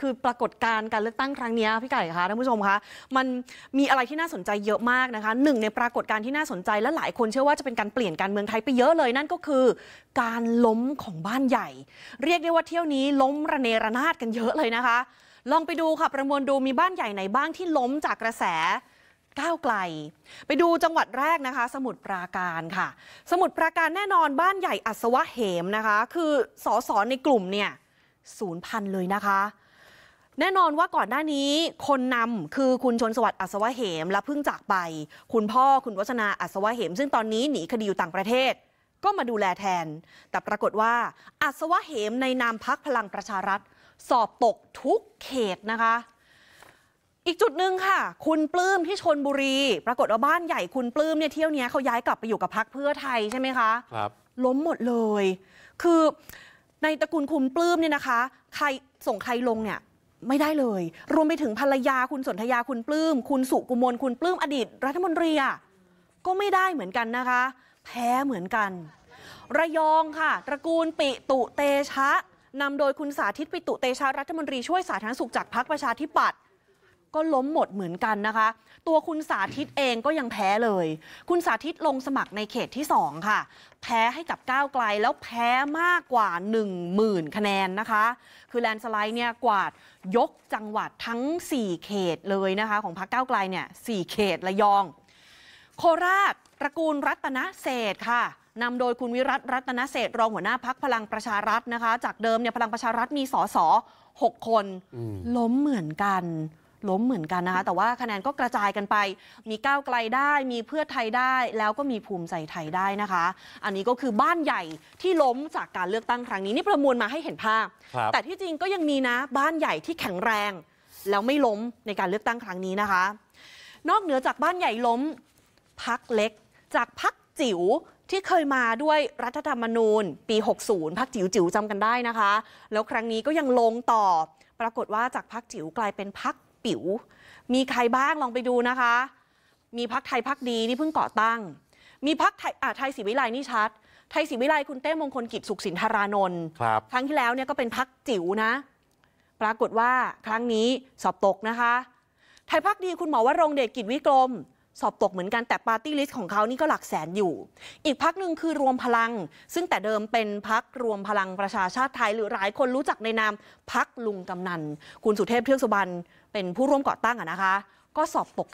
คือปรากฏการณ์การเลือกตั้งครั้งนี้พี่ไก่คะท่านผู้ชมคะมันมีอะไรที่น่าสนใจเยอะมากนะคะหนึ่งในปรากฏการณ์ที่น่าสนใจและหลายคนเชื่อว่าจะเป็นการเปลี่ยนการเมืองไทยไปเยอะเลยนั่นก็คือ การล้มของบ้านใหญ่ เรียกได้ว่าเที่ยวนี้ล้มระเนระนาดกันเยอะเลยนะคะ ลองไปดูค่ะประมวลดูมีบ้านใหญ่ไหนบ้างที่ล้มจากกระแสก้าวไกล ไปดูจังหวัดแรกนะคะ สมุทรปราการค่ะ สมุทรปราการแน่นอนบ้านใหญ่อัศวะเหมนะคะ คือสอสอในกลุ่มเนี่ยศูนย์พันเลยนะคะ แน่นอนว่าก่อนหน้านี้คนนำคือคุณชนสวัสดิ์อัศวะเหม และเพิ่งจากไป คุณพ่อคุณวัฒนาอัศวะเหม ซึ่งตอนนี้หนีคดีอยู่ต่างประเทศ ก็มาดูแลแทน แต่ปรากฏว่า อัศวะเหมในนามพักพลังประชารัฐ สอบตกทุกเขตนะคะ อีกจุดหนึ่งค่ะ คุณปลื้มที่ชนบุรี ปรากฏว่าบ้านใหญ่คุณปลื้มเนี่ยเที่ยวเนี้ยเขาย้ายกลับไปอยู่กับพักเพื่อไทยใช่ไหมคะครับล้มหมดเลย คือในตระกูลคุณปลื้มเนี่ยนะคะ ใครส่งใครลงเนี่ย ไม่ได้เลย รวมไปถึงภรรยาคุณสนธยาคุณปลื้ม คุณสุกุมลคุณปลื้มอดีต รัฐมนตรีอะก็ไม่ได้เหมือนกันนะคะ แพ้เหมือนกัน ระยองค่ะ ตระกูลปิตุเตชะนำโดยคุณสาธิตปิตุเตชะรัฐมนตรีช่วยสาธารณสุขจากพรรคประชาธิปัตย์ ก็ล้มหมดเหมือนกันนะคะ ตัวคุณสาธิตเองก็ยังแพ้เลย คุณสาธิตลงสมัครในเขตที่ 2 ค่ะ แพ้ให้กับก้าวไกลแล้วแพ้มากกว่า 10,000 คะแนนนะคะ คือแลนด์สไลด์เนี่ยกวาดยกจังหวัดทั้ง 4 เขตเลยนะคะ ของพรรคก้าวไกลเนี่ย4เขตระยอง โคราชตระกูลรัตนเศรษฐ์ค่ะนำโดยคุณวิรัตรัตนเศรษฐ์รองหัวหน้าพักพลังประชารัฐนะคะ จากเดิมเนี่ยพลังประชารัฐมีสส6คนอืมล้มเหมือนกัน ล้มเหมือนกันนะคะ แต่ว่าคะแนนก็กระจายกันไป มีก้าวไกลได้ มีเพื่อไทยได้ แล้วก็มีภูมิใจไทยได้นะคะ อันนี้ก็คือบ้านใหญ่ที่ล้มจากการเลือกตั้งครั้งนี้นี่ประมวลมาให้เห็นภาพครับแต่ที่จริงก็ยังมีนะบ้านใหญ่ที่แข็งแรง แล้วไม่ล้มในการเลือกตั้งครั้งนี้นะคะ นอกเหนือจากบ้านใหญ่ล้มพักเล็ก จากพักจิ๋วที่เคยมาด้วยรัฐธรรมนูญ ปี 60พักจิ๋วจิ๋วจำกันได้นะคะ แล้วครั้งนี้ก็ยังลงต่อ ปรากฏว่าจากพรรคจิ๋วกลายเป็นพรรค ปิ๋ว มีใครบ้างลองไปดูนะคะ มีพรรคไทยภักดีนี่เพิ่งก่อตั้ง มีพรรคไทยอ่าไทยศรีวิไลย์นี่ชัด ไทยศรีวิไลย์คุณเต้มงคลกิตติ์ สุขสินธารานนท์ครับครั้งที่แล้วเนี่ยก็เป็นพรรคจิ๋วนะ ปรากฏว่าครั้งนี้สอบตกนะคะ ไทยภักดีคุณหมอวรงค์เดชกิจวิกรม สอบตกเหมือนกันแต่ปาร์ตี้ลิสต์ของเขานี่ก็หลักแสนอยู่ อีกพักหนึ่งคือรวมพลัง ซึ่งแต่เดิมเป็นพักรวมพลังประชาชาติไทย หรือหลายคนรู้จักในนามพักลุงกำนัน คุณสุเทพเทือกสุบรรณเป็นผู้ร่วมก่อตั้งอะนะคะ ก็สอบตก